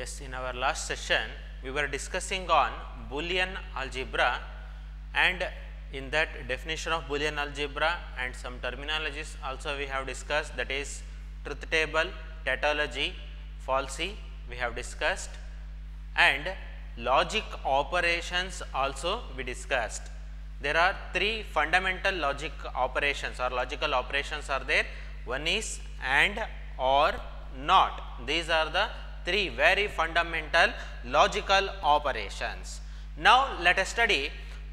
Yes, in our last session, we were discussing on Boolean algebra and in that definition of Boolean algebra and some terminologies also we have discussed that is truth table, tautology, falsy we have discussed and logic operations also we discussed. There are three fundamental logic operations or logical operations are there. One is and or not. These are the three very fundamental logical operations. Now, let us study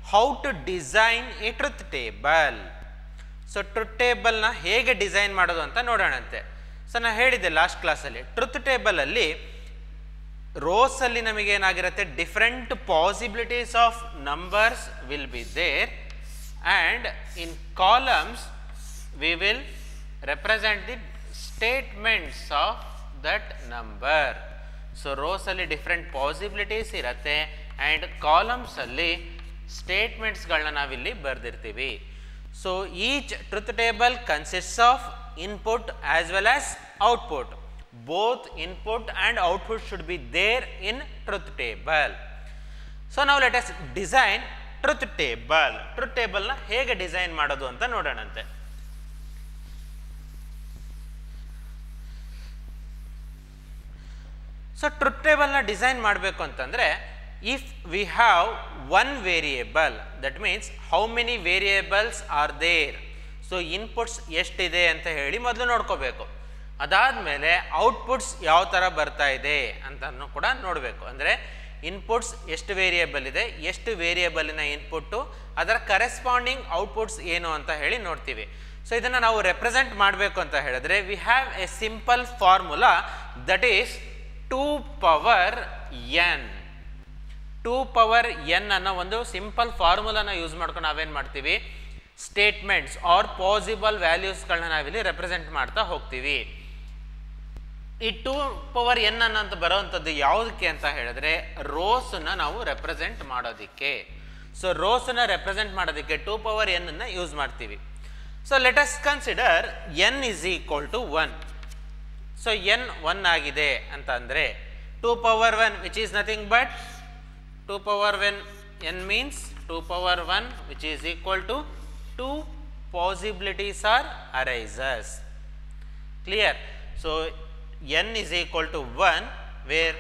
how to design a truth table. So truth ಟೇಬಲ್ನ ಹೇಗೆ design ಮಾಡೋದು ಅಂತ ನೋಡೋಣಂತೆ so ನಾನು ಹೇಳಿದ್ದೆ last ಕ್ಲಾಸಲ್ಲಿ truth ಟೇಬಲಲ್ಲಿ ರೋಸಲ್ಲಿ ನಮಗೆ ಏನಾಗಿರುತ್ತೆ different possibilities of numbers will be there and in columns we will represent the statements of that number so ರೋಸಲ್ಲಿ different possibilities ಇರುತ್ತೆ ಆ್ಯಂಡ್ ಕಾಲಮ್ಸಲ್ಲಿ ಸ್ಟೇಟ್ಮೆಂಟ್ಸ್ಗಳನ್ನ ನಾವಿಲ್ಲಿ ಬರೆದಿರ್ತೀವಿ. So each truth table consists of input as well as output both input and output should be there in truth table so ನಾವು let design truth table truth ಟೇಬಲ್ನ ಹೇಗೆ design ಮಾಡೋದು ಅಂತ ನೋಡೋಣಂತೆ. ಸೊ ಟ್ರುತ್ ಟೇಬಲ್ನ ಡಿಸೈನ್ ಮಾಡಬೇಕು ಅಂತಂದರೆ if we have one variable that means how many variables are there so inputs ಎಷ್ಟಿದೆ ಅಂತ ಹೇಳಿ ಮೊದಲು ನೋಡ್ಕೋಬೇಕು. ಅದಾದಮೇಲೆ ಔಟ್ಪುಟ್ಸ್ ಯಾವ ಥರ ಬರ್ತಾ ಇದೆ ಅಂತನೂ ಕೂಡ ನೋಡಬೇಕು. ಅಂದರೆ ಇನ್ಪುಟ್ಸ್ ಎಷ್ಟು ವೇರಿಯೇಬಲ್ ಇದೆ, ಎಷ್ಟು ವೇರಿಯೇಬಲಿನ ಇನ್ಪುಟ್ಟು ಅದರ ಕರೆಸ್ಪಾಂಡಿಂಗ್ ಔಟ್ಪುಟ್ಸ್ ಏನು ಅಂತ ಹೇಳಿ ನೋಡ್ತೀವಿ. ಸೊ ಇದನ್ನು ನಾವು ರೆಪ್ರೆಸೆಂಟ್ ಮಾಡಬೇಕು ಅಂತ ಹೇಳಿದ್ರೆ we have a simple formula that is two power n. Two power n ಅನ್ನೋ ಒಂದು ಸಿಂಪಲ್ ಫಾರ್ಮುಲಾನ ಯೂಸ್ ಮಾಡ್ಕೊಂಡು ನಾವೇನು ಮಾಡ್ತೀವಿ? ಸ್ಟೇಟ್ಮೆಂಟ್ಸ್ ಆರ್ ಪಾಸಿಬಲ್ ವ್ಯಾಲ್ಯೂಸ್ಗಳನ್ನ ನಾವಿಲ್ಲಿ ರೆಪ್ರೆಸೆಂಟ್ ಮಾಡ್ತಾ ಹೋಗ್ತೀವಿ. ಈ ಟೂ ಪವರ್ ಎನ್ ಅನ್ನೋಂಥ ಬರೋವಂಥದ್ದು ಯಾವುದಕ್ಕೆ ಅಂತ ಹೇಳಿದ್ರೆ ರೋಸನ್ನ ನಾವು ರೆಪ್ರೆಸೆಂಟ್ ಮಾಡೋದಕ್ಕೆ. ಸೊ ರೋಸನ್ನ ರೆಪ್ರೆಸೆಂಟ್ ಮಾಡೋದಕ್ಕೆ ಟೂ ಪವರ್ ಎನ್ ಅನ್ನ ಯೂಸ್ ಮಾಡ್ತೀವಿ. So let us consider n is equal to one so N one ಆಗಿದೆ ಅಂತ ಅಂದರೆ two power one which is nothing but two power one n means two power one which is equal to two possibilities are arises clear so n is equal to 1 where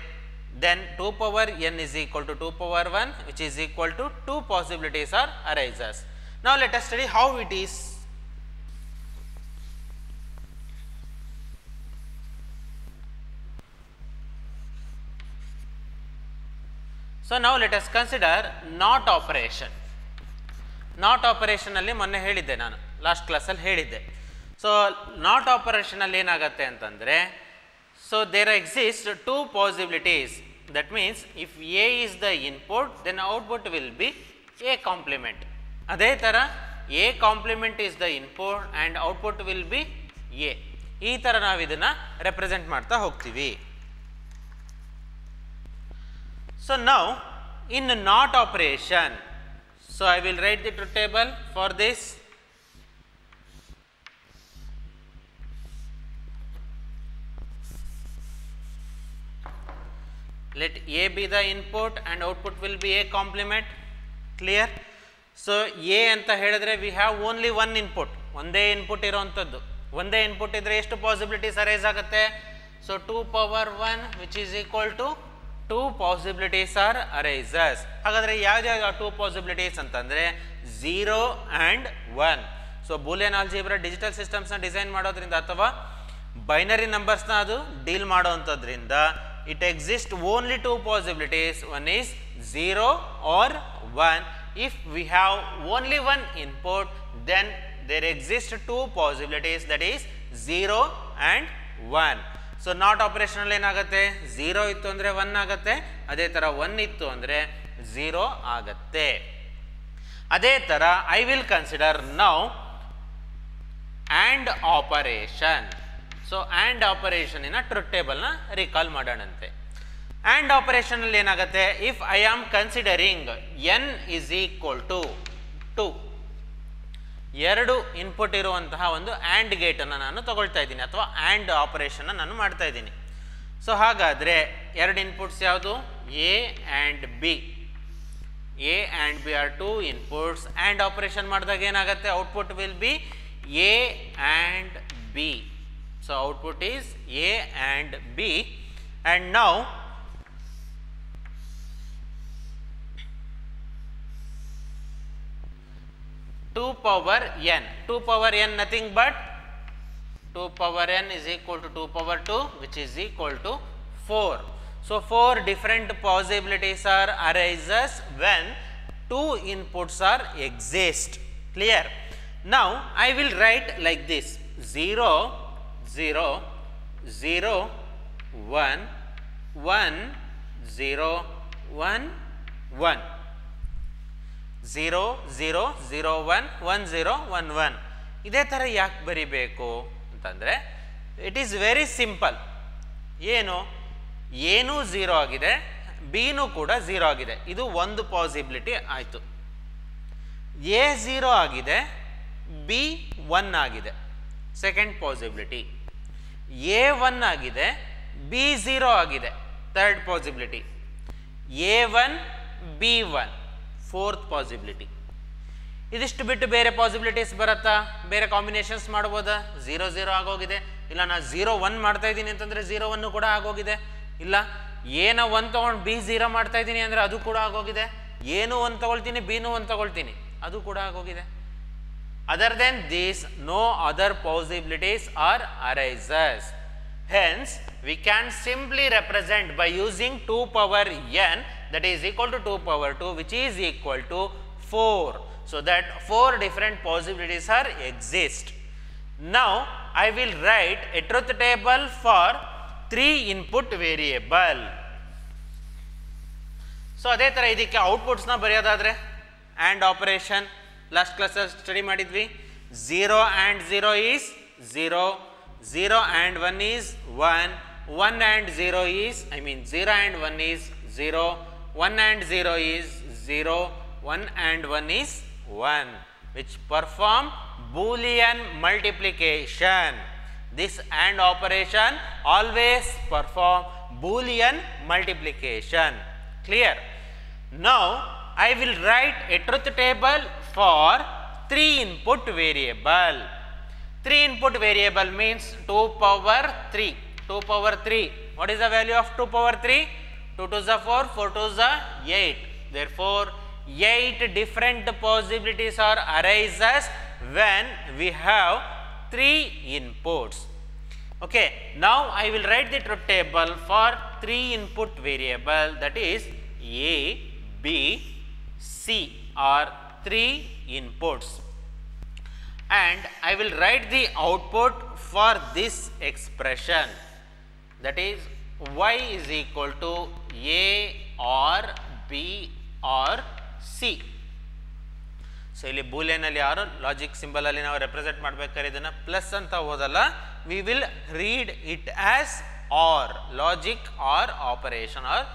then 2 power n is equal to 2 power 1 which is equal to 2 possibilities are arises. Now, let us study how it is. So, ನಾವು let us consider not operation not ಆಪರೇಷನಲ್ಲಿ ಮೊನ್ನೆ ಹೇಳಿದ್ದೆ ನಾನು. Last ಕ್ಲಾಸಲ್ಲಿ ಹೇಳಿದ್ದೆ. So not ಆಪರೇಷನಲ್ಲಿ ಏನಾಗುತ್ತೆ ಅಂತಂದರೆ so there exist two possibilities that means if A is the input then output will be A complement ಅದೇ ಥರ A complement is the input and output will be A ಈ ಥರ ನಾವು ಇದನ್ನು ರೆಪ್ರೆಸೆಂಟ್ ಮಾಡ್ತಾ ಹೋಗ್ತೀವಿ. ಸೊ ನಾವು in not operation So, I will write the truth table for this. Let A be the input and output will be A complement. Clear? So, A ಅಂತ ಹೇಳಿದ್ರೆ we have only one input ಒಂದೇ input ಇರೋವಂಥದ್ದು ಒಂದೇ input ಇದ್ರೆ ಎಷ್ಟು possibilities arise ಆಗುತ್ತೆ so two power one which is equal to two possibilities are arises ಹಾಗಾದರೆ ಯಾವ್ಯಾವ two possibilities ಅಂತಂದರೆ zero and one so Boolean algebra digital ಸಿಸ್ಟಮ್ಸ್ನ design ಮಾಡೋದ್ರಿಂದ ಅಥವಾ ಬೈನರಿ ನಂಬರ್ಸ್ನ ಅದು deal ಮಾಡೋವಂಥದ್ರಿಂದ it exist only two possibilities one is zero or one if we have only one input then there exist two possibilities that is zero and one so not ಆಪರೇಷನಲ್ಲಿ ಏನಾಗುತ್ತೆ? Zero ಇತ್ತು ಅಂದರೆ one ಆಗುತ್ತೆ. ಅದೇ ಥರ one ಇತ್ತು ಅಂದರೆ zero ಆಗತ್ತೆ. ಅದೇ ಥರ I will consider now and operation so and ಆಪರೇಷನಿನ truth ಟೇಬಲ್ನ ರಿಕಾಲ್ ಮಾಡೋಣಂತೆ. ಆ್ಯಂಡ್ ಆಪರೇಷನಲ್ಲಿ ಏನಾಗುತ್ತೆ? If I am considering n is equal to two ಎರಡು ಇನ್ಪುಟ್ ಇರುವಂತಹ ಒಂದು ಆ್ಯಂಡ್ ಗೇಟನ್ನು ನಾನು ತಗೊಳ್ತಾ ಇದ್ದೀನಿ, ಅಥವಾ ಆ್ಯಂಡ್ ಆಪರೇಷನ್ನ ನಾನು ಮಾಡ್ತಾ ಇದ್ದೀನಿ. ಸೊ ಹಾಗಾದರೆ ಎರಡು ಇನ್ಪುಟ್ಸ್ ಯಾವುದು? A and B A and B are two inputs and operation ಮಾಡಿದಾಗ ಏನಾಗುತ್ತೆ? Output will be A and B so output is A and B and now 2 power n. 2 power n nothing but 2 power n is equal to 2 power 2 which is equal to 4. So, 4 different possibilities are arises when 2 inputs are exist clear. Now, I will write like this 0, 0, 0, 1, 1, 0, 1, 1. Zero zero zero one one zero one one ಇದೇ ಥರ ಯಾಕೆ ಬರಿಬೇಕು ಅಂತಂದರೆ it is very simple ಏನು? ಏನೂ zero ಆಗಿದೆ, ಬಿನೂ ಕೂಡ zero ಆಗಿದೆ. ಇದು ಒಂದು ಪಾಸಿಬಿಲಿಟಿ ಆಯಿತು. ಎ ಝೀರೋ ಆಗಿದೆ, ಬಿ ಒನ್ ಆಗಿದೆ. ಸೆಕೆಂಡ್ ಪಾಸಿಬಿಲಿಟಿ ಎ ಒನ್ ಆಗಿದೆ, ಬಿ ಝೀರೋ ಆಗಿದೆ. Third possibility A one B one fourth possibility ಇದಿಷ್ಟು ಬಿಟ್ಟು ಬೇರೆ ಪಾಸಿಬಿಲಿಟೀಸ್ ಬರುತ್ತಾ? ಬೇರೆ ಕಾಂಬಿನೇಷನ್ಸ್ ಮಾಡ್ಬೋದಾ? ಝೀರೋ ಝೀರೋ ಆಗೋಗಿದೆ. ಇಲ್ಲ, ನಾ ಝೀರೋ ಒನ್ ಮಾಡ್ತಾ ಇದ್ದೀನಿ ಅಂತಂದರೆ ಝೀರೋ ಒನ್ನು ಕೂಡ ಆಗೋಗಿದೆ. ಇಲ್ಲ ಏನೋ ಒನ್ ತೊಗೊಂಡು ಬಿ ಝೀರೋ ಮಾಡ್ತಾ ಇದ್ದೀನಿ ಅಂದರೆ ಅದು ಕೂಡ ಆಗೋಗಿದೆ. ಏನು ಒಂದು ತೊಗೊಳ್ತೀನಿ ಬಿನೂ ಒಂದು ತಗೊಳ್ತೀನಿ. ಅದು ಕೂಡ ಆಗೋಗಿದೆ. Other than these no other possibilities are arises hence we can simply represent by using 2 ಪವರ್ n that is equal to 2 power 2 which is equal to 4 so that four different possibilities are exist now i will write a truth table for three input variable so ಅದೇ ಥರ ಇದಕ್ಕೆ ಔಟ್ಪುಟ್ಸ್ನ ಬರೆಯೋದಾದರೆ and operation last ಕ್ಲಾಸಲ್ಲಿ study ಮಾಡಿದ್ವಿ zero and zero is zero zero and one is one one and zero is I mean zero and one is zero 1 and 0 is 0, 1 and 1 is 1 which perform Boolean multiplication. This AND operation always perform Boolean multiplication. Clear? Now, I will write a truth table for 3 input variable. 3 input variable means 2 power 3. 2 power 3. What is the value of 2 power 3? 2 to the 4, 4 to the 8. Therefore, 8 different possibilities are arises when we have three inputs. Okay, now I will write the truth table for three input variable that is A, B, C are three inputs and I will write the output for this expression that is y is equal to A or B or C. So ಇಲ್ಲಿ ಬೂಲಿಯನಲ್ಲಿ ಯಾರು? Logic ಸಿಂಬಲಲ್ಲಿ ನಾವು represent ಮಾಡ್ಬೇಕಾದ್ರೆ ಇದನ್ನು plus ಅಂತ ಓದಲ್ಲ we will read it as or logic or operation or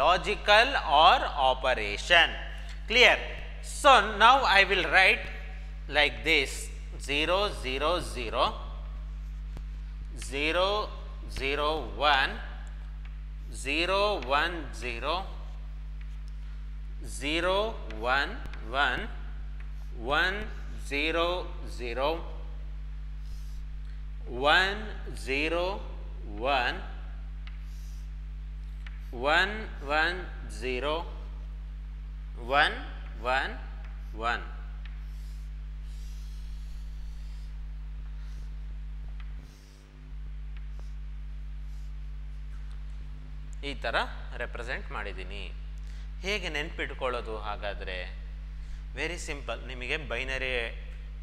logical or operation clear so ನಾವು I will write like this zero zero zero zero zero one 0 1 0 0 1 1 1 0 0 1 0 1 1 1 0 1 1 1 ಈ ಥರ ರೆಪ್ರೆಸೆಂಟ್ ಮಾಡಿದ್ದೀನಿ. ಹೇಗೆ ನೆನ್ಪಿಟ್ಕೊಳ್ಳೋದು ಹಾಗಾದರೆ? ವೆರಿ ಸಿಂಪಲ್ ನಿಮಗೆ ಬೈನರಿ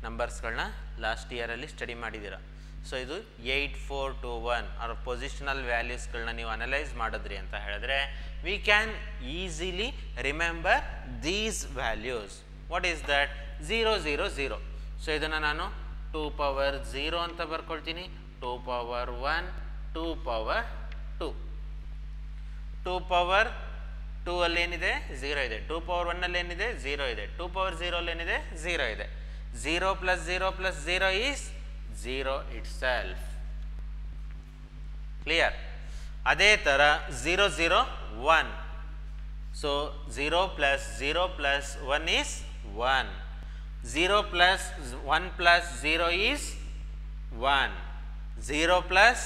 ನಂಬರ್ಸ್ಗಳನ್ನ ಲಾಸ್ಟ್ ಇಯರಲ್ಲಿ ಸ್ಟಡಿ ಮಾಡಿದ್ದೀರ. ಸೊ ಇದು ಏಯ್ಟ್ ಫೋರ್ ಟು ಒನ್ ಅವ್ರ ಪೊಸಿಷನಲ್ ವ್ಯಾಲ್ಯೂಸ್ಗಳನ್ನ ನೀವು ಅನಲೈಸ್ ಮಾಡಿದ್ರಿ ಅಂತ ಹೇಳಿದ್ರೆ we can easily remember these values what is that zero zero zero so ಇದನ್ನು ನಾನು ಟೂ ಪವರ್ ಝೀರೋ ಅಂತ ಬರ್ಕೊಳ್ತೀನಿ. Two power one two power two two power two ಅಲ್ಲಿ ಏನಿದೆ ಝೀರೋ ಇದೆ ಟೂ ಪವರ್ ಒನ್ನಲ್ಲಿ ಏನಿದೆ ಝೀರೋ ಇದೆ ಟೂ ಪವರ್ ಝೀರೋಲ್ಲಿ ಏನಿದೆ ಝೀರೋ ಇದೆ zero plus zero plus zero is zero it self clear ಅದೇ ಥರ zero zero one so zero plus zero plus one is one zero plus one plus zero is one zero plus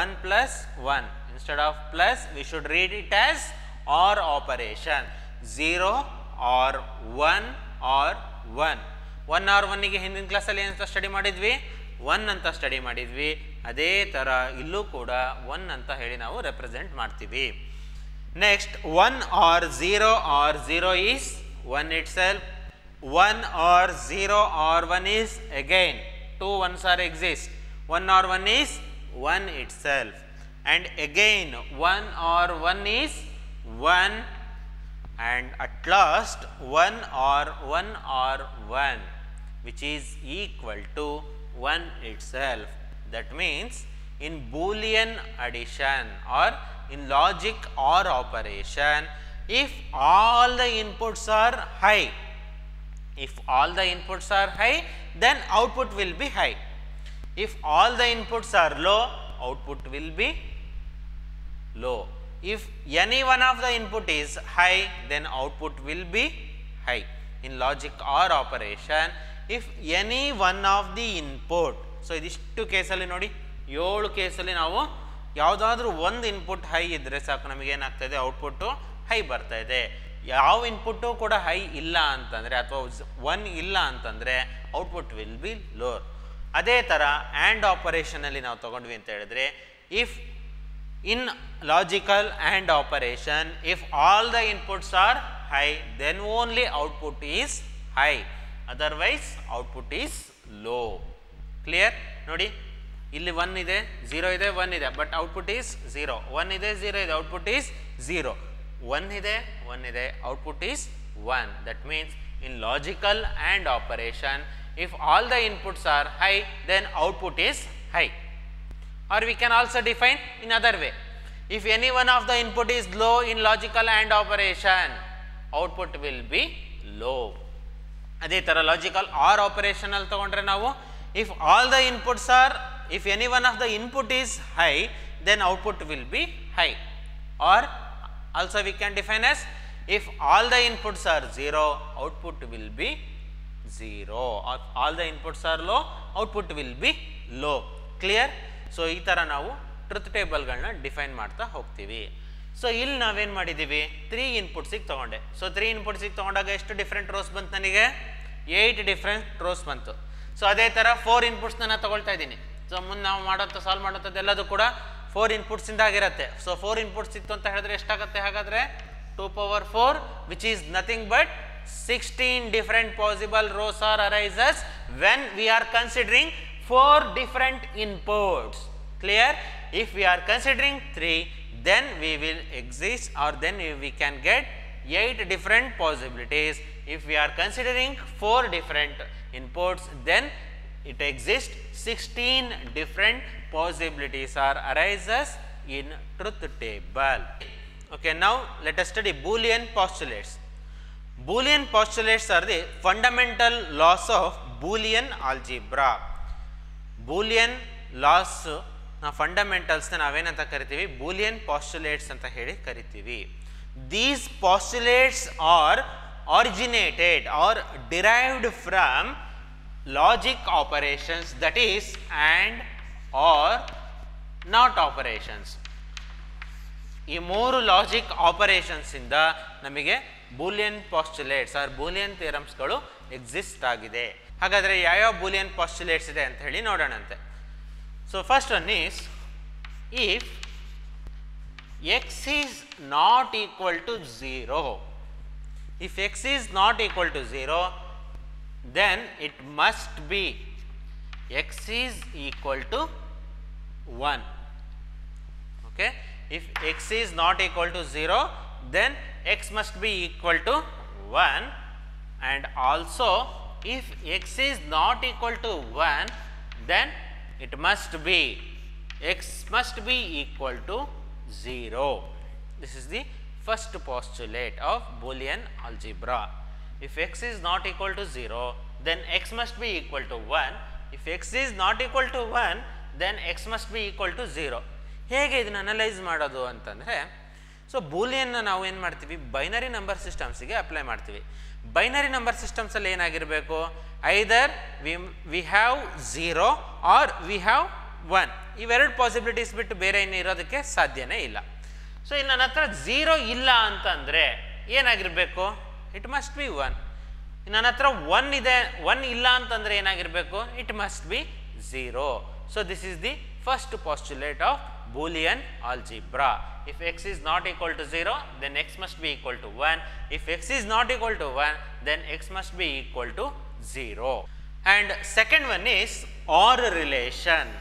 one plus one instead plus, we should read it as or operation. Operation or or or or one one or ಒನ್ನಿಗೆ ಹಿಂದಿನ ಕ್ಲಾಸಲ್ಲಿ ಏನಂತ study ಮಾಡಿದ್ವಿ? One ಅಂತ study ಮಾಡಿದ್ವಿ. ಅದೇ ಥರ ಇಲ್ಲೂ ಕೂಡ ಒನ್ ಅಂತ ಹೇಳಿ ನಾವು ರೆಪ್ರೆಸೆಂಟ್ ಮಾಡ್ತೀವಿ. Next one or zero or zero is one itself one or zero or one is two or exist one or one is one itself and again 1 or 1 is 1 and at last 1 or 1 or 1 which is equal to 1 itself. That means in boolean addition or in logic or operation if all the inputs are high if all the inputs are high then output will be high if all the inputs are low output will be low. If any one of the input is high, then output will be high. In logic or operation, if any one of the input, so ಇದಿಷ್ಟು ಕೇಸಲ್ಲಿ ನೋಡಿ ಏಳು ಕೇಸಲ್ಲಿ ನಾವು ಯಾವುದಾದ್ರೂ ಒಂದು input high ಇದ್ದರೆ ಸಾಕು ನಮಗೇನಾಗ್ತಾಯಿದೆ ಔಟ್ಪುಟ್ಟು ಹೈ ಬರ್ತಾ ಇದೆ ಯಾವ ಇನ್ಪುಟ್ಟು ಕೂಡ ಹೈ ಇಲ್ಲ ಅಂತಂದರೆ ಅಥವಾ ಒನ್ ಇಲ್ಲ ಅಂತಂದರೆ ಔಟ್ಪುಟ್ ವಿಲ್ ಬಿ ಲೋರ್ ಅದೇ ಥರ ಆ್ಯಂಡ್ ಆಪರೇಷನಲ್ಲಿ ನಾವು ತಗೊಂಡ್ವಿ ಅಂತ ಹೇಳಿದ್ರೆ if in logical and operation if all the inputs are high then only output is high otherwise output is low clear ನೋಡಿ ಇಲ್ಲಿ ಒನ್ ಇದೆ ಝೀರೋ ಇದೆ ಒನ್ ಇದೆ but output is zero one ಇದೆ ಝೀರೋ ಇದೆ ಔಟ್ಪುಟ್ ಈಸ್ ಝೀರೋ ಒನ್ ಇದೆ one ಇದೆ output is one that means in logical and operation if all the inputs are high then output is high or we can also define in other way if any one of the input is low in logical and operation output will be low ಅದೇ ಥರ logical R ಆಪರೇಷನಲ್ಲಿ ತಗೊಂಡ್ರೆ ನಾವು if all the inputs are if any one of the input is high then output will be high or also we can define as if all the inputs are zero output will be zero all the inputs are low output will be low clear So ಈ ಥರ ನಾವು truth ಟೇಬಲ್ಗಳನ್ನ define ಮಾಡ್ತಾ ಹೋಗ್ತೀವಿ. So ಇಲ್ಲಿ ನಾವೇನು ಮಾಡಿದ್ದೀವಿ three ಇನ್ಪುಟ್ಸಿಗೆ ತೊಗೊಂಡೆ. So three ಇನ್ಪುಟ್ಸಿಗೆ ತೊಗೊಂಡಾಗ ಎಷ್ಟು ಡಿಫ್ರೆಂಟ್ ರೋಸ್ ಬಂತು ನನಗೆ? ಏಯ್ಟ್ ಡಿಫ್ರೆಂಟ್ ರೋಸ್ ಬಂತು. ಸೊ ಅದೇ ಥರ ಫೋರ್ ಇನ್ಪುಟ್ಸ್ನ ನಾನು ತೊಗೊಳ್ತಾ ಇದ್ದೀನಿ. ಸೊ ಮುಂದೆ ನಾವು ಮಾಡೋಂಥ ಸಾಲ್ವ್ ಮಾಡೋಂಥದ್ದು ಎಲ್ಲದೂ ಕೂಡ ಫೋರ್ ಇನ್ಪುಟ್ಸಿಂದ ಆಗಿರುತ್ತೆ. ಸೊ ಫೋರ್ ಇನ್ಪುಟ್ಸ್ ಇತ್ತು ಅಂತ ಹೇಳಿದ್ರೆ ಎಷ್ಟಾಗುತ್ತೆ? ಹಾಗಾದರೆ two power four which is nothing but 16 different possible rows or arises when we are considering four different inputs. Clear? If we are considering three then we will exist or then we can get eight different possibilities. If we are considering four different inputs then it exists. 16 different possibilities or arises in truth table. Okay now let us study boolean postulates. Boolean postulates are the fundamental laws of Boolean algebra. Boolean ಲಾಸ್ನ ಫಂಡಮೆಂಟಲ್ಸ್ನ ನಾವೇನಂತ ಕರಿತೀವಿ? Boolean postulates ಅಂತ ಹೇಳಿ ಕರಿತೀವಿ. These postulates are originated or derived from logic operations that is and or not operations ಈ ಮೂರು logic ಆಪರೇಷನ್ಸಿಂದ ನಮಗೆ ಬೂಲಿಯನ್ ಪಾಸ್ಟುಲೇಟ್ಸ್ ಆರ್ ಬೂಲಿಯನ್ ಥಿಯರಮ್ಸ್ಗಳು ಎಕ್ಸಿಸ್ಟ್ ಆಗಿದೆ. ಹಾಗಾದರೆ ಯಾವ್ಯಾವ ಬೂಲಿಯನ್ ಪಾಸ್ಟುಲೇಟ್ಸ್ ಇದೆ ಅಂತ ಹೇಳಿ ನೋಡೋಣಂತೆ so first one is if x is not equal to zero if x is not equal to zero then it must be x is equal to one okay if x is not equal to 0 then x must be equal to 1 and also if x is not equal to 1 then it must be x must be equal to 0 this is the first postulate of boolean algebra if x is not equal to 0 then x must be equal to 1 if x is not equal to 1 then x must be equal to 0 ಹೇಗೆ ಇದನ್ನ analyse ಮಾಡೋದು ಅಂತಂದರೆ so ಬೂಲಿಯನ್ನ ನಾವು ಏನು ಮಾಡ್ತೀವಿ binary number ಸಿಸ್ಟಮ್ಸಿಗೆ apply ಮಾಡ್ತೀವಿ binary number ಸಿಸ್ಟಮ್ಸಲ್ಲಿ ಏನಾಗಿರಬೇಕು? Either we we have zero or we have one ಇವೆರಡು ಪಾಸಿಬಿಲಿಟೀಸ್ ಬಿಟ್ಟು ಬೇರೆ ಏನು ಇರೋದಕ್ಕೆ ಸಾಧ್ಯನೇ ಇಲ್ಲ. ಸೊ ಇಲ್ಲಿ ನನ್ನ ಹತ್ರ ಝೀರೋ ಇಲ್ಲ ಅಂತಂದರೆ ಏನಾಗಿರಬೇಕು? ಇಟ್ ಮಸ್ಟ್ ಬಿ ಒನ್ ನನ್ನ ಹತ್ರ ಒನ್ ಇದೆ ಒನ್ ಇಲ್ಲ ಅಂತಂದರೆ ಏನಾಗಿರಬೇಕು? It must be zero so this is the first postulate of Boolean algebra if x is not equal to zero then x must be equal to one if x is not equal to one then x must be equal to zero and second one is or relation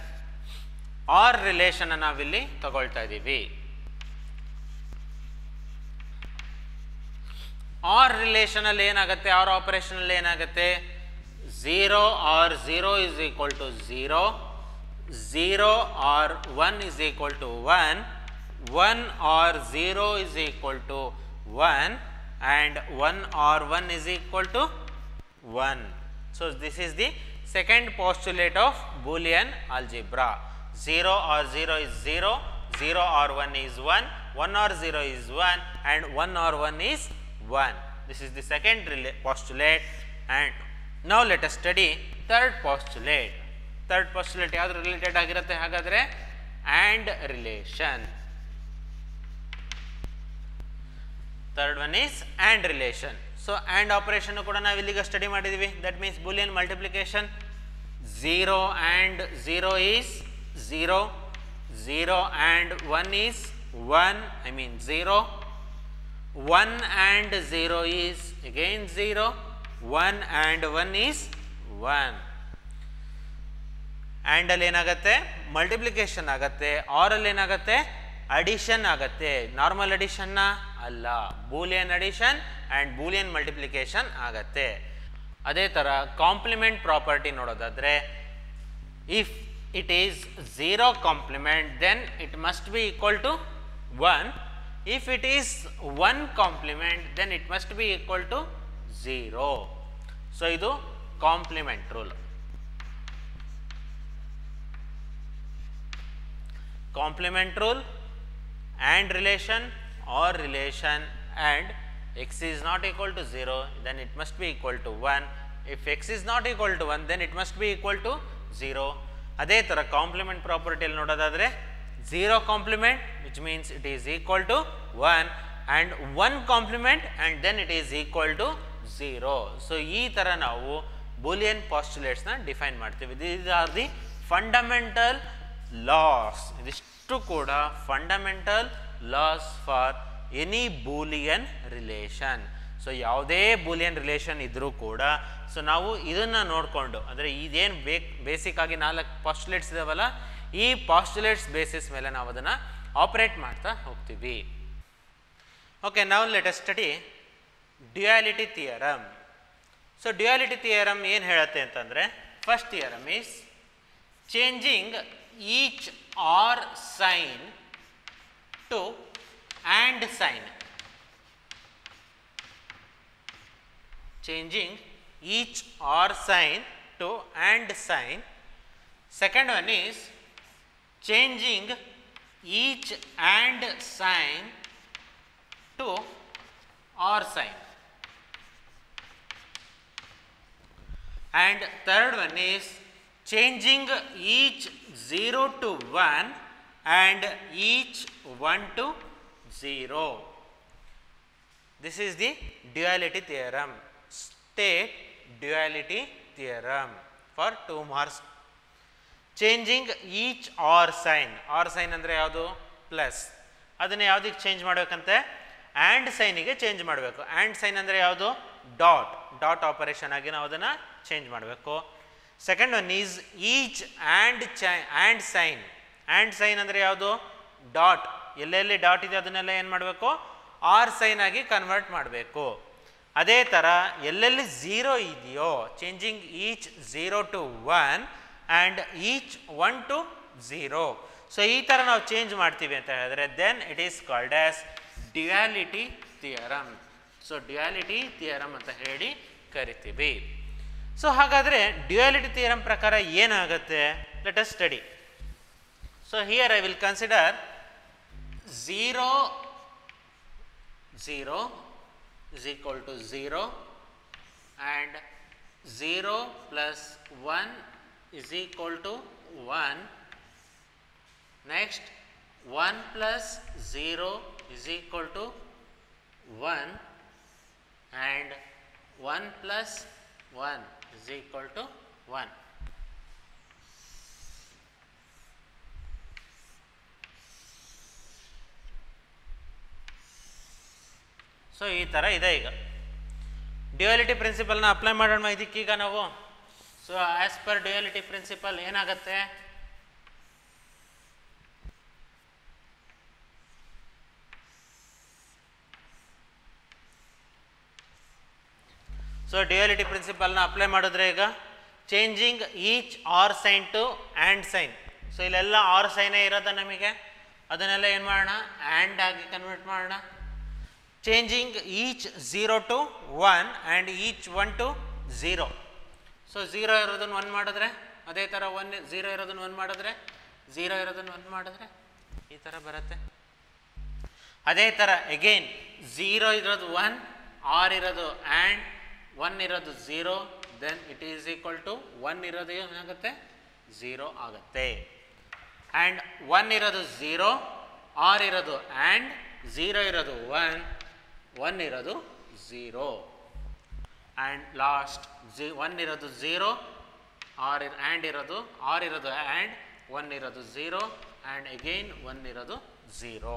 or relation ನಾವಿಲ್ಲಿ ತಗೊಳ್ತಾ ಇದ್ದೀವಿ R ರಿಲೇಷನಲ್ಲಿ ಏನಾಗುತ್ತೆ R ಆಪರೇಷನಲ್ಲಿ ಏನಾಗುತ್ತೆ zero or zero is equal to zero zero or one is equal to one one or zero is equal to one and one or one is equal to one so this is the second postulate of Boolean algebra 0 or 0 is 0 0 or 1 is 1 1 or 0 is 1 and 1 or 1 is 1 this is the second rela- postulate and now let us study third postulate third postulate ಯಾವ್ದು related ಆಗಿರುತ್ತೆ ಹಾಗಾದ್ರೆ and relation third one is and relation so and operation ಕೂಡ ನಾವು ಇಲ್ಲಿಗ study ಮಾಡಿದ್ದೀವಿ that means Boolean multiplication zero and zero is zero zero and one is one I mean zero one and zero is again zero one and one is one ಆ್ಯಂಡಲ್ಲಿ ಏನಾಗುತ್ತೆ multiplication ಆಗತ್ತೆ ಆರಲ್ಲಿ ಏನಾಗುತ್ತೆ addition ಆಗತ್ತೆ. Normal ಅಡಿಷನ್ನ ಅಲ್ಲ. Boolean addition and Boolean multiplication ಆಗತ್ತೆ. ಅದೇ ಥರ ಕಾಂಪ್ಲಿಮೆಂಟ್ ಪ್ರಾಪರ್ಟಿ ನೋಡೋದಾದರೆ if it is zero complement then it must be equal to one if it is one complement then it must be equal to zero so ಇದು complement rule complement rule and relation or relation and x is not equal to 0 then it must be equal to 1 if x is not equal to 1 then it must be equal to 0 ಅದೇ ಥರ compliment ಪ್ರಾಪರ್ಟಿಯಲ್ಲಿ ನೋಡೋದಾದರೆ zero complement which means it is equal to one and one complement and then it is equal to zero so ಈ ಥರ ನಾವು Boolean ಪಾಸ್ಟುಲೇಟ್ಸ್ನ define ಮಾಡ್ತೀವಿ these are the fundamental laws ಇದಿಷ್ಟು ಕೂಡ fundamental laws for any Boolean relation so ಯಾವುದೇ Boolean relation ಇದ್ದರೂ ಕೂಡ so ನಾವು ಇದನ್ನು ನೋಡಿಕೊಂಡು, ಅಂದರೆ ಇದೇನು ಬೇಕ್ ಬೇಸಿಕ್ ಆಗಿ ನಾಲ್ಕು ಪಾಸ್ಟುಲೇಟ್ಸ್ ಇದಾವಲ್ಲ, ಈ ಪಾಸ್ಟುಲೇಟ್ಸ್ ಬೇಸಿಸ್ ಮೇಲೆ ನಾವು ಅದನ್ನು ಆಪ್ರೇಟ್ ಮಾಡ್ತಾ ಹೋಗ್ತೀವಿ. ಓಕೆ ನಾವು let study duality theorem so duality theorem ಏನು ಹೇಳುತ್ತೆ ಅಂತಂದರೆ first theorem is changing each or sign to and sign. Changing each or sign to and sign. Second one is changing each and sign to or sign. And third one is changing each 0 to 1 and each 1 to 0 this is the duality theorem. State duality theorem for 2 marks. Changing each or sign or sign ಅಂದರೆ ಯಾವುದು? Plus ಅದನ್ನು ಯಾವುದಕ್ಕೆ change ಮಾಡಬೇಕಂತೆ? And ಸೈನಿಗೆ change ಮಾಡಬೇಕು. And sign ಅಂದರೆ ಯಾವುದು? Dot dot operation ಆಗಿ ನಾವು ಅದನ್ನು ಚೇಂಜ್ ಮಾಡಬೇಕು. Second one is each and ಚೈ and sign and sign ಅಂದರೆ ಯಾವುದು? ಡಾಟ್ ಎಲ್ಲೆಲ್ಲಿ ಡಾಟ್ ಇದೆ ಅದನ್ನೆಲ್ಲ ಏನು ಮಾಡಬೇಕು? ಆರ್ ಸೈನ್ ಆಗಿ ಕನ್ವರ್ಟ್ ಮಾಡಬೇಕು. ಅದೇ ಥರ ಎಲ್ಲೆಲ್ಲಿ ಝೀರೋ ಇದೆಯೋ changing each zero to one and each one to zero so ಈ ಥರ ನಾವು ಚೇಂಜ್ ಮಾಡ್ತೀವಿ ಅಂತ ಹೇಳಿದ್ರೆ then it is called as duality theorem so duality theorem ಅಂತ ಹೇಳಿ ಕರಿತೀವಿ. ಸೊ ಹಾಗಾದರೆ ಡ್ಯುಯಾಲಿಟಿ ಥಿಯರಂ ಪ್ರಕಾರ ಏನಾಗುತ್ತೆ? Let us study so here I will consider zero zero is equal to zero and zero plus one is equal to one next one plus zero is equal to one and one plus one is equal to 1 so ಈ ಥರ ಇದೆ ಈಗ. Duality ಪ್ರಿನ್ಸಿಪಲ್ನ apply ಮಾಡೋಣ ಇದಕ್ಕೀಗ ನಾವು. So as per duality principle ಏನಾಗುತ್ತೆ? So duality ಪ್ರಿನ್ಸಿಪಲ್ನ apply ಮಾಡಿದ್ರೆ ಈಗ changing each or sign to and sign so ಇಲ್ಲೆಲ್ಲ ಆರ್ ಸೈನೇ ಇರೋದ ನಮಗೆ? ಅದನ್ನೆಲ್ಲ ಏನು ಮಾಡೋಣ? ಆ್ಯಂಡ್ ಆಗಿ ಕನ್ವರ್ಟ್ ಮಾಡೋಣ. Changing each zero to one and each one to zero so zero ಇರೋದನ್ನು ಒನ್ ಮಾಡಿದ್ರೆ? ಅದೇ ಥರ ಒನ್ ಝೀರೋ ಇರೋದನ್ನು ಒನ್ ಮಾಡಿದ್ರೆ? ಝೀರೋ ಇರೋದನ್ನು ಒನ್ ಮಾಡಿದ್ರೆ? ಈ ಥರ ಬರುತ್ತೆ. ಅದೇ ಥರ ಎಗೇನ್ ಝೀರೋ ಇರೋದು ಒನ್ ಆರ್ ಇರೋದು ಆ್ಯಂಡ್ ಒನ್ ಇರೋದು zero then it is equal to one ಇರೋದು ಏನಾಗುತ್ತೆ? ಝೀರೋ ಆಗುತ್ತೆ. ಆ್ಯಂಡ್ ಒನ್ ಇರೋದು ಝೀರೋ ಆರ್ ಇರೋದು ಆ್ಯಂಡ್ ಝೀರೋ ಇರೋದು ಒನ್ ಒನ್ ಇರೋದು zero and last Zee one ಇರೋದು ಝೀರೋ ಆರ್ ಆ್ಯಂಡ್ ಇರೋದು, ಆರ್ ಇರೋದು ಆ್ಯಂಡ್ ಒನ್ ಇರೋದು ಝೀರೋ ಆ್ಯಂಡ್ ಅಗೈನ್ ಒನ್ ಇರೋದು ಝೀರೋ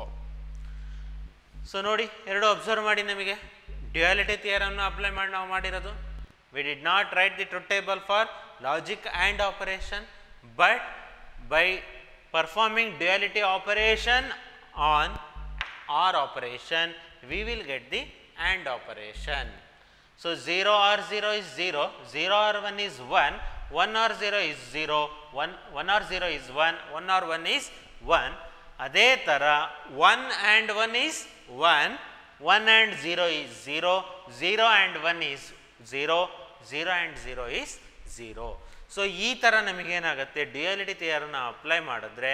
ಸೊ ನೋಡಿ, ಎರಡು ಅಬ್ಸರ್ವ್ ಮಾಡಿ ನಮಗೆ. ಡ್ಯುಯಾಲಿಟಿ ಥಿಯರನ್ನು ಅಪ್ಲೈ ಮಾಡಿ ನಾವು ಮಾಡಿರೋದು we did not write the truth table for logic and operation but by performing duality operation on OR operation, we will get the AND operation. So, 0 or 0 is 0, 0 or 1 is 1, 1 or 0 is 0, 1, 1 or 0 is 1, 1 or 1 is 1. ಅದೇ ಥರ 1 and 1 is 1, 1 and 0 is 0, 0 and 1 is 0, 0 and 0 is 0. So ಈ ಥರ ನಮಗೇನಾಗುತ್ತೆ duality ಥಿಯರನ್ನ apply ಮಾಡಿದ್ರೆ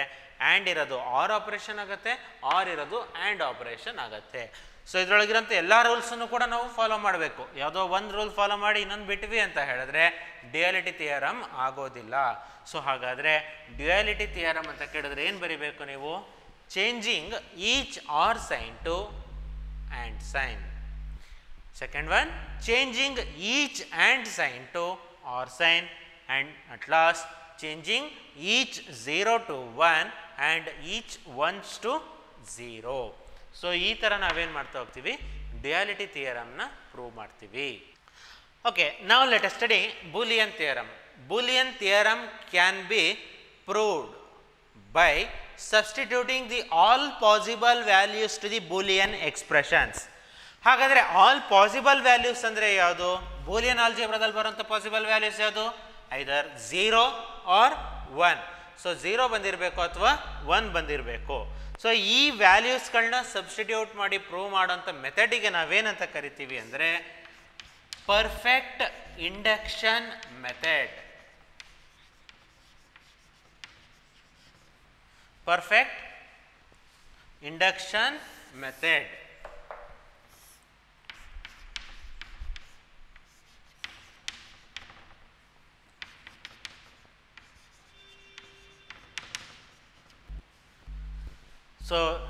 and ಇರೋದು or operation ಆಗುತ್ತೆ or ಇರೋದು ಆ್ಯಂಡ್ ಆಪರೇಷನ್ ಆಗುತ್ತೆ. ಸೊ ಇದರೊಳಗಿರೋಂಥ ಎಲ್ಲ ರೂಲ್ಸನ್ನು ಕೂಡ ನಾವು ಫಾಲೋ ಮಾಡಬೇಕು. ಯಾವುದೋ ಒಂದು ರೂಲ್ ಫಾಲೋ ಮಾಡಿ ಇನ್ನೊಂದು ಬಿಟ್ವಿ ಅಂತ ಹೇಳಿದ್ರೆ ಡ್ಯುಯಾಲಿಟಿ ಥಿಯರಮ್ ಆಗೋದಿಲ್ಲ. ಸೊ ಹಾಗಾದರೆ ಡ್ಯುಯಾಲಿಟಿ ಥಿಯರಮ್ ಅಂತ ಕೇಳಿದ್ರೆ ಏನು ಬರೀಬೇಕು ನೀವು? Changing each or sign to And sign Second one, changing each and sign to or sign and at last changing each 0 to 1 and each 1s to 0. So ಈ ಥರ ನಾವೇನು ಮಾಡ್ತಾ ಹೋಗ್ತೀವಿ ಡ್ಯುಯಾಲಿಟಿ ಥಿಯರಮ್ನ ಪ್ರೂವ್ ಮಾಡ್ತೀವಿ ಓಕೆ ನಾವು let study Boolean theorem Boolean theorem can be proved by substituting the all possible values to the boolean expressions. ಹಾಗಾದರೆ all possible values ಅಂದರೆ ಯಾವುದು? ಬೂಲಿಯನ್ ಆಲ್ಜಿಬ್ರಾದಲ್ಲಿ ಬರುವಂಥ ಪಾಸಿಬಲ್ ವ್ಯಾಲ್ಯೂಸ್ ಯಾವುದು? Either zero or one so zero ಬಂದಿರಬೇಕು ಅಥವಾ one ಬಂದಿರಬೇಕು. So ಈ ವ್ಯಾಲ್ಯೂಸ್ಗಳನ್ನ ಸಬ್ಸ್ಟಿಟ್ಯೂಟ್ ಮಾಡಿ ಪ್ರೂವ್ ಮಾಡೋಂಥ ಮೆಥಡಿಗೆ ನಾವೇನಂತ ಕರಿತೀವಿ ಅಂದರೆ perfect induction method perfect induction method. So,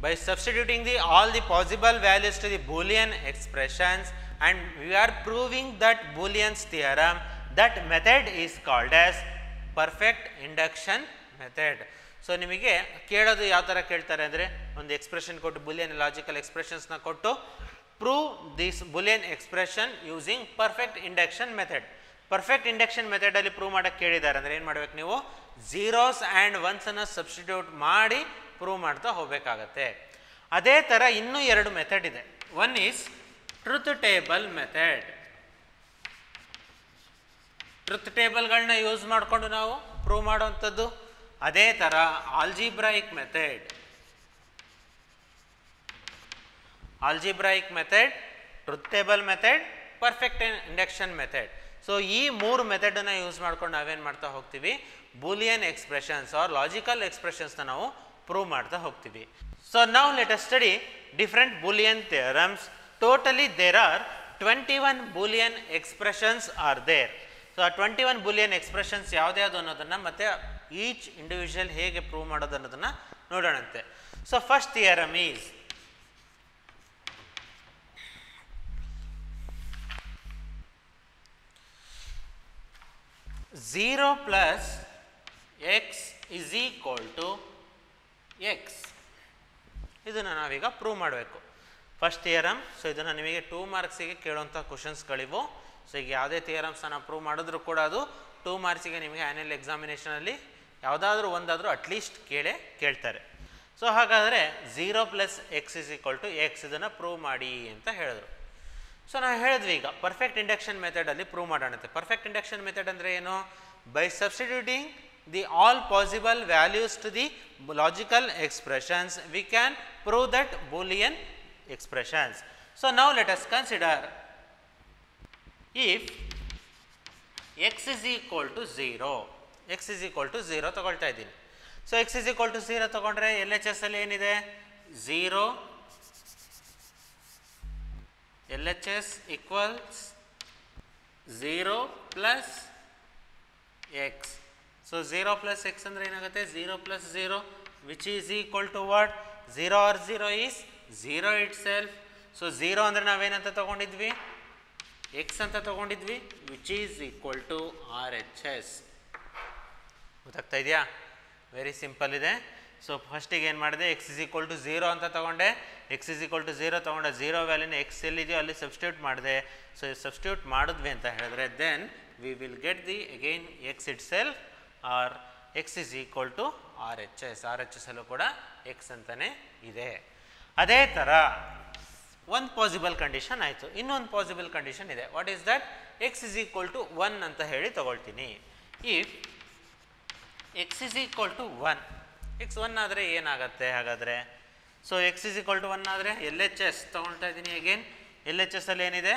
by substituting the all the possible values to the boolean expressions and we are proving that boolean's theorem that method is called as perfect induction method. So ನಿಮಗೆ ಕೇಳೋದು ಯಾವ ಥರ ಕೇಳ್ತಾರೆ ಅಂದರೆ ಒಂದು expression ಕೊಟ್ಟು Boolean logical ಎಕ್ಸ್ಪ್ರೆಷನ್ಸ್ನ ಕೊಟ್ಟು prove this Boolean expression using perfect induction method perfect induction ಮೆಥಡಲ್ಲಿ prove ಮಾಡೋಕ್ಕೆ ಕೇಳಿದ್ದಾರೆ ಅಂದರೆ ಏನು ಮಾಡಬೇಕು ನೀವು? ಝೀರೋಸ್ ಆ್ಯಂಡ್ ಒನ್ಸನ್ನು ಸಬ್ಸ್ಟಿಟ್ಯೂಟ್ ಮಾಡಿ ಪ್ರೂವ್ ಮಾಡ್ತಾ ಹೋಗಬೇಕಾಗತ್ತೆ. ಅದೇ ಥರ ಇನ್ನೂ ಎರಡು ಮೆಥಡ್ ಇದೆ. One is truth table method truth ಟೇಬಲ್ಗಳನ್ನ use ಮಾಡಿಕೊಂಡು ನಾವು ಪ್ರೂವ್ ಮಾಡುವಂಥದ್ದು. ಅದೇ ಥರ algebraic method algebraic method truth table method perfect induction method so ಈ ಮೂರು ಮೆಥಡನ್ನು ಯೂಸ್ ಮಾಡ್ಕೊಂಡು ನಾವೇನು ಮಾಡ್ತಾ ಹೋಗ್ತೀವಿ? ಬೂಲಿಯನ್ ಎಕ್ಸ್ಪ್ರೆಷನ್ಸ್ ಆರ್ ಲಾಜಿಕಲ್ ಎಕ್ಸ್ಪ್ರೆಷನ್ಸ್ನ ನಾವು ಪ್ರೂವ್ ಮಾಡ್ತಾ ಹೋಗ್ತೀವಿ. ಸೊ ನಾವು let study different Boolean theorems totally there are twenty one Boolean expressions are there so ಆ ಟ್ವೆಂಟಿ ಒನ್ ಬುಲಿಯನ್ ಎಕ್ಸ್ಪ್ರೆಷನ್ಸ್ ಯಾವ್ದ್ಯಾವ್ದು ಅನ್ನೋದನ್ನು ಮತ್ತೆ ಈಚ್ ಇಂಡಿವಿಜುವಲ್ ಹೇಗೆ ಪ್ರೂವ್ ಮಾಡೋದು ಅನ್ನೋದನ್ನು ನೋಡೋಣಂತೆ. So first theorem is zero plus x is equal to x ಇದನ್ನು ನಾವೀಗ prove ಮಾಡಬೇಕು. ಫಸ್ಟ್ ಥಿಯರಮ್ ಸೊ ಇದನ್ನು ನಿಮಗೆ ಟೂ ಮಾರ್ಕ್ಸಿಗೆ ಕೇಳುವಂಥ ಕ್ವಶನ್ಸ್ಗಳಿವು ಸೊ ಈಗ ಯಾವುದೇ ಥಿಯರಮ್ಸನ್ನು ಪ್ರೂವ್ ಮಾಡಿದ್ರು ಕೂಡ ಅದು ಟೂ ಮಾರ್ಕ್ಸಿಗೆ ನಿಮಗೆ ಆ್ಯನ್ಯಲ್ ಎಕ್ಸಾಮಿನೇಷನಲ್ಲಿ ಯಾವುದಾದ್ರೂ ಒಂದಾದರೂ ಅಟ್ಲೀಸ್ಟ್ ಕೇಳೇ ಕೇಳ್ತಾರೆ. ಸೊ ಹಾಗಾದರೆ zero plus x is equal to x ಇದನ್ನು ಪ್ರೂವ್ ಮಾಡಿ ಅಂತ ಹೇಳಿದ್ರು. ಸೊ ನಾವು ಹೇಳಿದ್ವಿ ಈಗ ಪರ್ಫೆಕ್ಟ್ ಇಂಡಕ್ಷನ್ ಮೆಥಡಲ್ಲಿ ಪ್ರೂವ್ ಮಾಡೋಣಂತೆ ಪರ್ಫೆಕ್ಟ್ ಇಂಡಕ್ಷನ್ ಮೆಥಡ್ ಅಂದರೆ ಏನು? By substituting the all possible values to the logical expressions we can prove that Boolean expressions so ನಾವು let us consider if x is equal to 0, x is equal to 0 ತಗೊಳ್ತಾ ಇದ್ದೀನಿ. So x is equal to zero ತೊಗೊಂಡ್ರೆ L H S ಅಲ್ಲಿ ಏನಿದೆ? Zero L H S equals zero plus x so zero plus x ಅಂದರೆ ಏನಾಗುತ್ತೆ? Zero plus zero which is equal to what zero or zero is zero itself so zero ಅಂದರೆ ನಾವೇನಂತ ತೊಗೊಂಡಿದ್ವಿ? X ಅಂತ ತೊಗೊಂಡಿದ್ವಿ which is equal to R H S ಗೊತ್ತಾಗ್ತಾ ಇದೆಯಾ? Very simple ಇದೆ. So ಫಸ್ಟಿಗೆ ಏನು ಮಾಡಿದೆ? X is equal to zero ಅಂತ ತೊಗೊಂಡೆ. X is equal to zero ತೊಗೊಂಡೆ ಝೀರೋ ವ್ಯಾಲಿನ ಎಕ್ಸ್ ಎಲ್ಲಿದೆಯೋ ಅಲ್ಲಿ ಸಬ್ಸ್ಟ್ಯೂಟ್ ಮಾಡಿದೆ. ಸೊ ಸಬ್ಸ್ಟಿಟ್ಯೂಟ್ ಮಾಡಿದ್ವಿ ಅಂತ ಹೇಳಿದ್ರೆ then we will get the again x itself or x is equal to R H S R H S ಅಲ್ಲೂ ಕೂಡ ಎಕ್ಸ್ ಅಂತಲೇ ಇದೆ. ಅದೇ ಥರ ಒಂದು ಪಾಸಿಬಲ್ ಕಂಡೀಷನ್ ಆಯಿತು. ಇನ್ನೊಂದು ಪಾಸಿಬಲ್ ಕಂಡೀಷನ್ ಇದೆ. What is that x is equal to one ಅಂತ ಹೇಳಿ ತೊಗೊಳ್ತೀನಿ. If x is equal to one x one ಆದರೆ ಏನಾಗುತ್ತೆ ಹಾಗಾದರೆ? So x is equal to one ಆದರೆ ಎಲ್ ಎಚ್ ಎಸ್ ತೊಗೊಳ್ತಾ ಇದ್ದೀನಿ ಅಗೇನ್ ಎಲ್ ಎಚ್ ಎಸ್ ಅಲ್ಲಿ ಏನಿದೆ?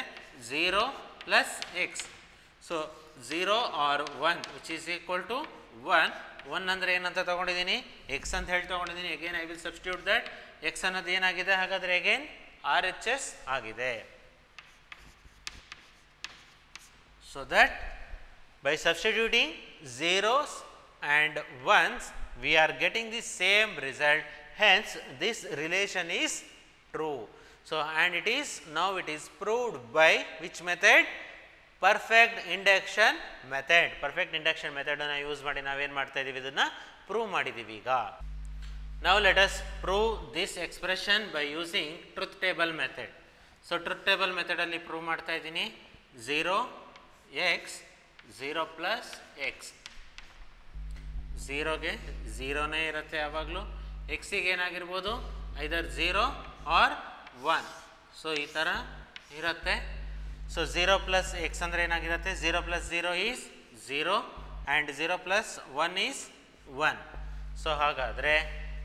Zero plus x so zero or one which is equal to one one ಅಂದರೆ ಏನಂತ ತೊಗೊಂಡಿದ್ದೀನಿ? ಎಕ್ಸ್ ಅಂತ ಹೇಳಿ ತೊಗೊಂಡಿದ್ದೀನಿ. Again I will substitute that x ಅನ್ನೋದು ಏನಾಗಿದೆ ಹಾಗಾದರೆ ಅಗೇನ್ ಆರ್ ಎಚ್ ಎಸ್ ಆಗಿದೆ. So that by substituting zeros and ones we are getting the same result hence this relation is true so and it is now it is proved by which method perfect induction method perfect induction method ಅನ್ನು use ಮಾಡಿ ನಾವೇನು ಮಾಡ್ತಾ ಇದ್ದೀವಿ ಇದನ್ನು prove ಮಾಡಿದ್ದೀವಿ ಈಗ now let us prove this expression by using truth table method so truth table method ಅಲ್ಲಿ prove ಮಾಡ್ತಾ ಇದ್ದೀನಿ 0 x 0 ಪ್ಲಸ್ ಎಕ್ಸ್ ಝೀರೋಗೆ ಝೀರೋನೇ ಇರುತ್ತೆ ಯಾವಾಗಲೂ. ಎಕ್ಸಿಗೆ ಏನಾಗಿರ್ಬೋದು? Either zero or one so ಈ ಥರ ಇರುತ್ತೆ. ಸೊ ಝೀರೋ ಪ್ಲಸ್ ಎಕ್ಸ್ ಅಂದರೆ ಏನಾಗಿರುತ್ತೆ? Zero plus zero is zero and zero plus one is one so ಹಾಗಾದರೆ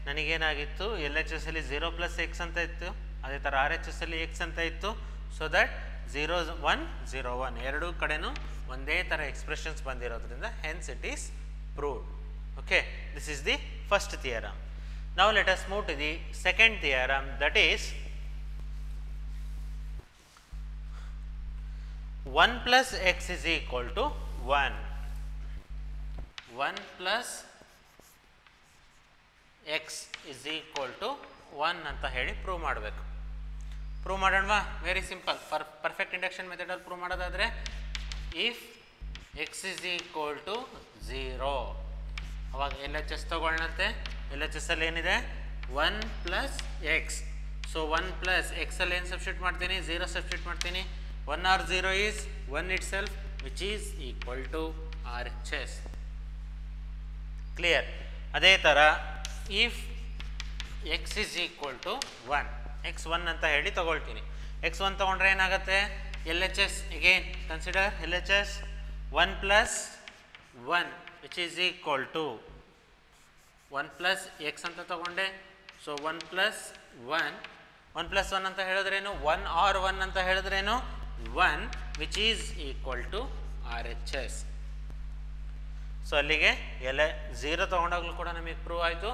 ನನಗೇನಾಗಿತ್ತು? ಎಲ್ ಎಚ್ ಎಸ್ ಅಲ್ಲಿ ಝೀರೋ ಪ್ಲಸ್ ಎಕ್ಸ್ ಅಂತ ಇತ್ತು. ಅದೇ ಥರ ಆರ್ ಎಚ್ ಎಸ್ ಅಲ್ಲಿ ಎಕ್ಸ್ ಅಂತ ಇತ್ತು. So that zero one zero one ಎರಡೂ ಕಡೆನೂ ಒಂದೇ ಥರ ಎಕ್ಸ್ಪ್ರೆಷನ್ಸ್ ಬಂದಿರೋದ್ರಿಂದ hence it is proved okay this is the first theorem now let us move to the second theorem that is 1 plus x is equal to 1 1 plus x is equal to 1 ಅಂತ ಹೇಳಿ prove ಮಾಡಬೇಕು prove ಮಾಡೋಣವಾ very simple per perfect induction ಮೆಥಡಲ್ಲಿ prove ಮಾಡೋದಾದರೆ if x is equal to zero ಅವಾಗ L H S ತೊಗೊಳ್ಳಂತೆ L H S ಅಲ್ಲಿ ಏನಿದೆ? One plus x so one plus ಎಕ್ಸಲ್ಲಿ ಏನು substitute ಮಾಡ್ತೀನಿ? ಝೀರೋ ಸಬ್ಸ್ಟಿಟ್ಯೂಟ್ ಮಾಡ್ತೀನಿ. One or zero is one itself which is equal to R H S clear ಅದೇ ಥರ if x is equal to one x one ಅಂತ ಹೇಳಿ ತೊಗೊಳ್ತೀನಿ. X one ತೊಗೊಂಡ್ರೆ ಏನಾಗುತ್ತೆ? L H S again consider L H S one plus one which is equal to one plus x ಅಂತ ತಗೊಂಡೆ. So one plus one one plus one ಅಂತ ಹೇಳಿದ್ರೇನು? One or one ಅಂತ ಹೇಳಿದ್ರೇನು? One which is equal to R H S so ಅಲ್ಲಿಗೆ ಎಲೆ zero ತೊಗೊಂಡಾಗಲೂ ಕೂಡ ನಮಗೆ prove ಆಯಿತು.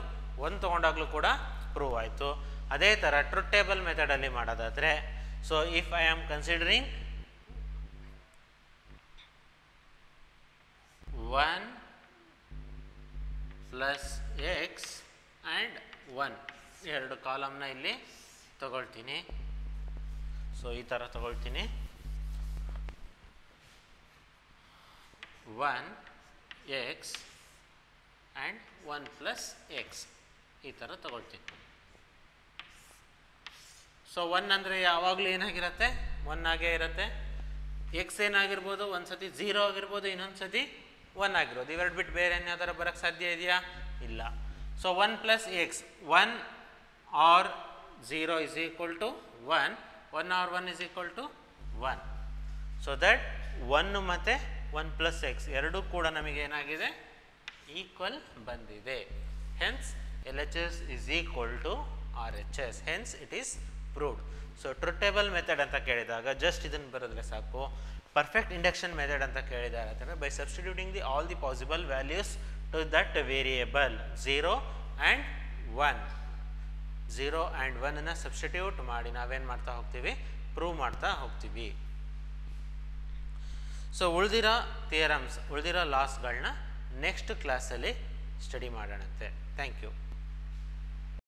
ಒನ್ ತೊಗೊಂಡಾಗಲೂ ಕೂಡ ಪ್ರೂವ್ ಆಯಿತು. ಅದೇ ಥರ ಟ್ರೂತ್ ಟೇಬಲ್ ಮೆಥಡಲ್ಲಿ ಮಾಡೋದಾದರೆ so if I am considering one plus x and one ಎರಡು ಕಾಲಮ್ನ ಇಲ್ಲಿ ತಗೊಳ್ತೀನಿ. ಸೊ ಈ ಥರ ತಗೊಳ್ತೀನಿ. One x and one plus x ಈ ಥರ ತಗೊಳ್ತೀನಿ. ಸೊ ಒನ್ ಅಂದರೆ ಯಾವಾಗಲೂ ಏನಾಗಿರುತ್ತೆ? ಒನ್ ಆಗೇ ಇರುತ್ತೆ. ಎಕ್ಸ್ ಏನಾಗಿರ್ಬೋದು? ಒಂದು ಸತಿ ಝೀರೋ ಆಗಿರ್ಬೋದು ಇನ್ನೊಂದು ಸತಿ ಒನ್ ಆಗಿರೋದು. ಇವೆರಡು ಬಿಟ್ಟು ಬೇರೆ ಏನಾದರೂ ಬರೋಕ್ಕೆ ಸಾಧ್ಯ ಇದೆಯಾ? ಇಲ್ಲ. So one plus x one or zero is equal to one one or one is equal to one so that one ಮತ್ತು ಒನ್ ಪ್ಲಸ್ ಎಕ್ಸ್ ಎರಡೂ ಕೂಡ ನಮಗೆ ಏನಾಗಿದೆ? ಈಕ್ವಲ್ ಬಂದಿದೆ. Hence L H S is equal to R H S hence it is proved so truth table method ಅಂತ ಕೇಳಿದಾಗ just ಇದನ್ನು ಬರೆದ್ರೆ ಸಾಕು. ಪರ್ಫೆಕ್ಟ್ ಇಂಡಕ್ಷನ್ ಮೆಥಡ್ ಅಂತ ಕೇಳಿದ್ದಾರೆ ಅಂದರೆ by substituting the all the possible values to that variable zero and one zero and ಒನ್ನನ್ನು substitute ಮಾಡಿ ನಾವೇನು ಮಾಡ್ತಾ ಹೋಗ್ತೀವಿ? ಪ್ರೂವ್ ಮಾಡ್ತಾ ಹೋಗ್ತೀವಿ. ಸೊ ಉಳಿದಿರೋ ಥಿಯರಮ್ಸ್ ಉಳಿದಿರೋ ಲಾಸ್ಗಳನ್ನ ನೆಕ್ಸ್ಟ್ ಕ್ಲಾಸಲ್ಲಿ ಸ್ಟಡಿ ಮಾಡೋಣಂತೆ. Thank you